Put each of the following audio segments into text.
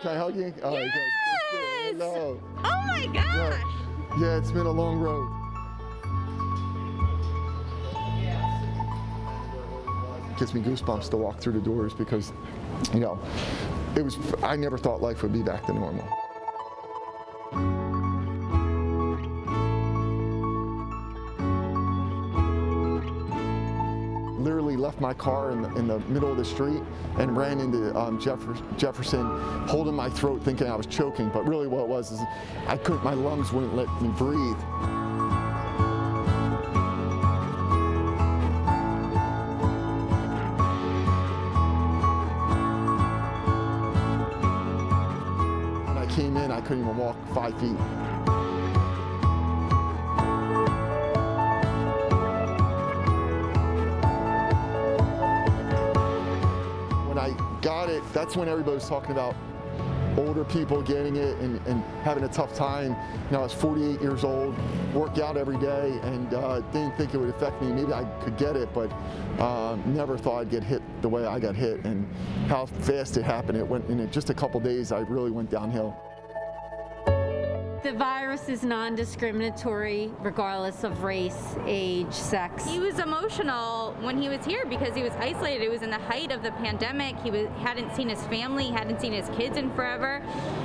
Can I hug you? All right, good. Yes! Hello. Oh my gosh! Yeah, it's been a long road. Gives me goosebumps to walk through the doors because, you know, it was. I never thought life would be back to normal. Literally left my car in the, in the middle of the street and ran into um, Jeffer- Jefferson, holding my throat, thinking I was choking. But really, what it was is I couldn't. My lungs wouldn't let me breathe. When I came in, I couldn't even walk five feet. Got it, that's when everybody was talking about older people getting it and, and having a tough time. You know, I was 48 years old, work out every day, and uh, didn't think it would affect me. Maybe I could get it, but uh, never thought I'd get hit the way I got hit and how fast it happened. It went in just a couple days. I really went downhill. The virus is non-discriminatory regardless of race, age, sex. He was emotional when he was here because he was isolated. It was in the height of the pandemic. He was, hadn't seen his family, hadn't seen his kids in forever.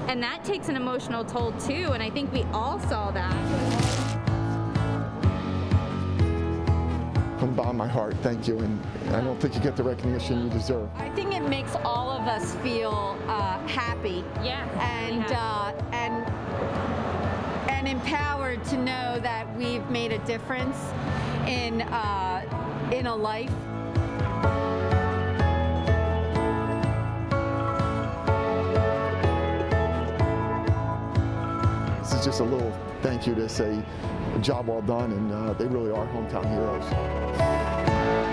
And that takes an emotional toll too. And I think we all saw that. From the bottom of my heart, thank you, and I don't think you get the recognition you deserve. I think it makes all of us feel uh, happy Yeah. and uh, and and empowered to know that we've made a difference in uh, in a life. This is just a little thank you to say, job well done, and uh, they really are hometown heroes.